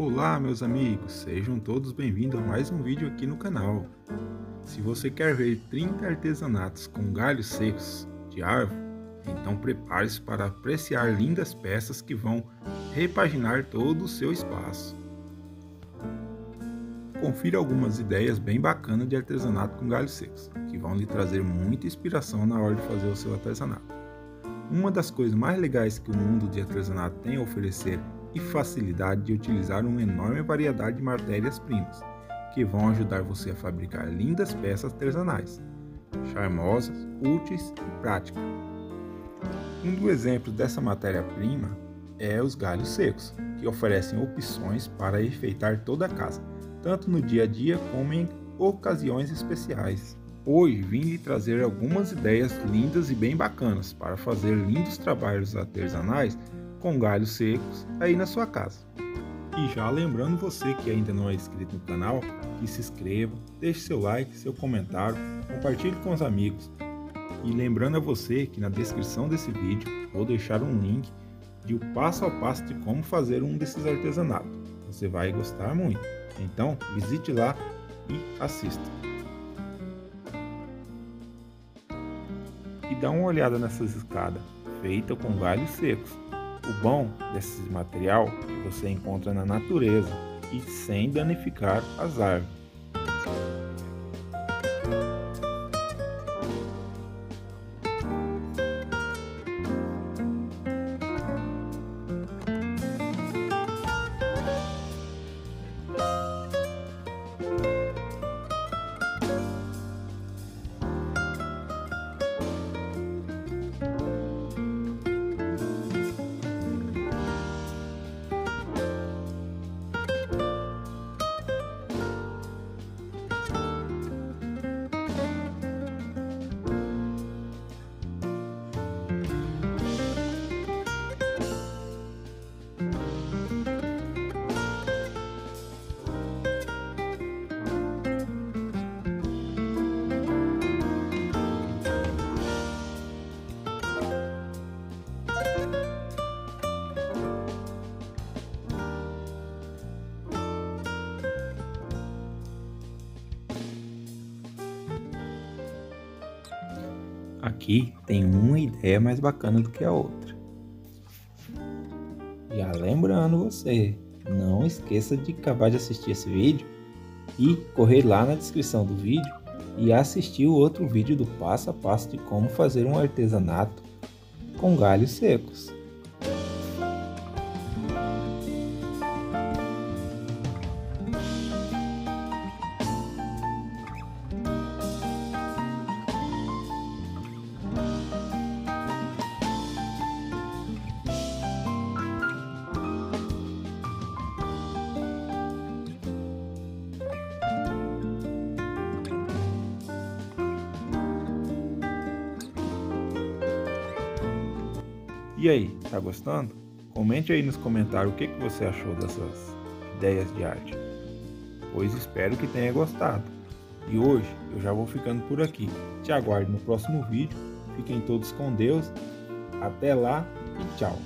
Olá meus amigos, sejam todos bem-vindos a mais um vídeo aqui no canal. Se você quer ver 30 artesanatos com galhos secos de árvore, então prepare-se para apreciar lindas peças que vão repaginar todo o seu espaço. Confira algumas ideias bem bacanas de artesanato com galhos secos, que vão lhe trazer muita inspiração na hora de fazer o seu artesanato. Uma das coisas mais legais que o mundo de artesanato tem a oferecer e facilidade de utilizar uma enorme variedade de matérias-primas, que vão ajudar você a fabricar lindas peças artesanais, charmosas, úteis e práticas. Um dos exemplos dessa matéria-prima é os galhos secos, que oferecem opções para enfeitar toda a casa, tanto no dia a dia como em ocasiões especiais. Hoje vim lhe trazer algumas ideias lindas e bem bacanas para fazer lindos trabalhos artesanais com galhos secos aí na sua casa. E já lembrando você que ainda não é inscrito no canal, que se inscreva, deixe seu like, seu comentário, compartilhe com os amigos. E lembrando a você que na descrição desse vídeo vou deixar um link de o passo a passo de como fazer um desses artesanatos. Você vai gostar muito. Então visite lá e assista. E dá uma olhada nessas escadas, feitas com galhos secos. O bom desse material você encontra na natureza e sem danificar as árvores. Aqui tem uma ideia mais bacana do que a outra. Já lembrando você, não esqueça de acabar de assistir esse vídeo e correr lá na descrição do vídeo e assistir o outro vídeo do passo a passo de como fazer um artesanato com galhos secos. E aí, tá gostando? Comente aí nos comentários o que, que você achou dessas ideias de arte. Pois espero que tenha gostado. E hoje eu já vou ficando por aqui. Te aguardo no próximo vídeo. Fiquem todos com Deus. Até lá e tchau.